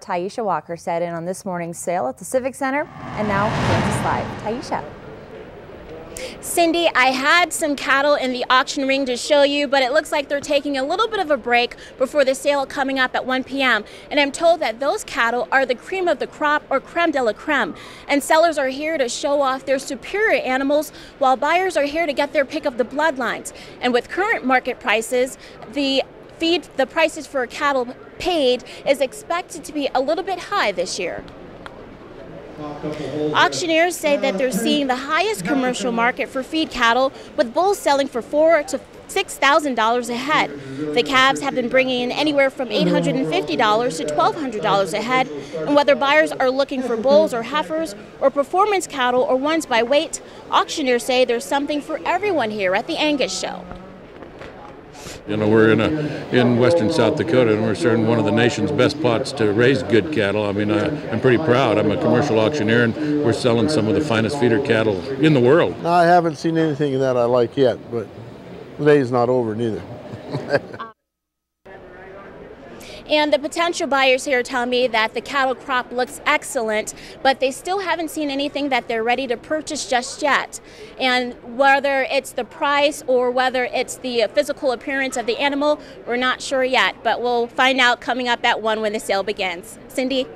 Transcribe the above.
Taisha Walker sat in on this morning's sale at the Civic Center and now Kansas Live. Taisha. Cindy, I had some cattle in the auction ring to show you, but it looks like they're taking a little bit of a break before the sale coming up at 1 p.m. And I'm told that those cattle are the cream of the crop or creme de la creme. And sellers are here to show off their superior animals while buyers are here to get their pick of the bloodlines. And with current market prices, the feed the prices for cattle paid is expected to be a little bit high this year. Auctioneers say that they're seeing the highest commercial market for feed cattle, with bulls selling for four to six thousand dollars a head. The calves have been bringing in anywhere from eight hundred and fifty dollars to twelve hundred dollars a head. And whether buyers are looking for bulls or heifers, or performance cattle or ones by weight, auctioneers say there's something for everyone here at the Angus Show. You know, we're in a in western South Dakota, and we're serving one of the nation's best plots to raise good cattle. I mean, I, am pretty proud. I'm a commercial auctioneer, and we're selling some of the finest feeder cattle in the world. I haven't seen anything that I like yet, but the day's not over neither. And the potential buyers here tell me that the cattle crop looks excellent, but they still haven't seen anything that they're ready to purchase just yet. And whether it's the price or whether it's the physical appearance of the animal, we're not sure yet, but we'll find out coming up at 1 when the sale begins. Cindy?